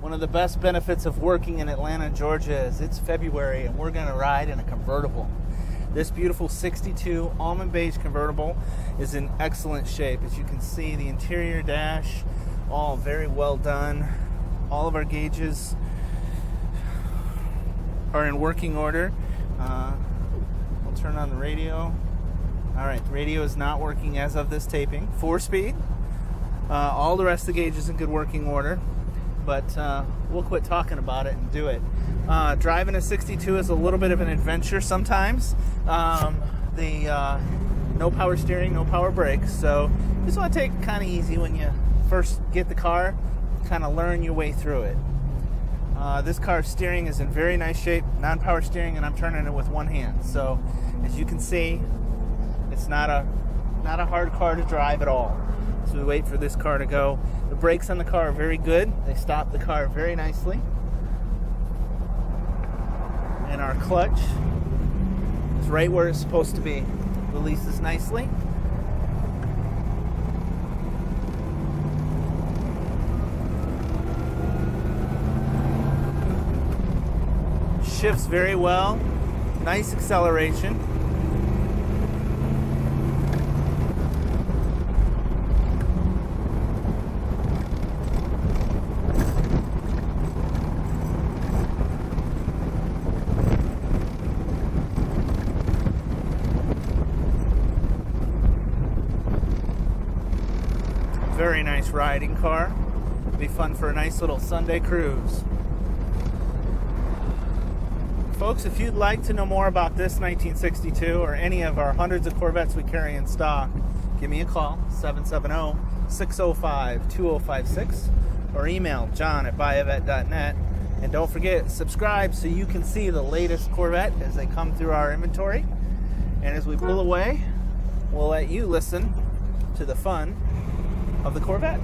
One of the best benefits of working in Atlanta, Georgia is it's February and we're going to ride in a convertible. This beautiful 62 almond beige convertible is in excellent shape. As you can see, the interior dash, all very well done. All of our gauges are in working order. Uh, we'll turn on the radio. All right, radio is not working as of this taping. Four speed. Uh, all the rest of the gauges in good working order but uh, we'll quit talking about it and do it. Uh, driving a 62 is a little bit of an adventure sometimes. Um, the uh, no power steering, no power brakes, so just want to take kind of easy when you first get the car, kind of learn your way through it. Uh, this car's steering is in very nice shape, non-power steering, and I'm turning it with one hand. So, as you can see, it's not a not a hard car to drive at all. So we wait for this car to go. The brakes on the car are very good. They stop the car very nicely. And our clutch is right where it's supposed to be. Releases nicely. Shifts very well. Nice acceleration. Very nice riding car. Be fun for a nice little Sunday cruise. Folks, if you'd like to know more about this 1962 or any of our hundreds of Corvettes we carry in stock, give me a call 770 605 2056 or email john at buyavette.net. And don't forget, subscribe so you can see the latest Corvette as they come through our inventory. And as we pull away, we'll let you listen to the fun of the Corvette.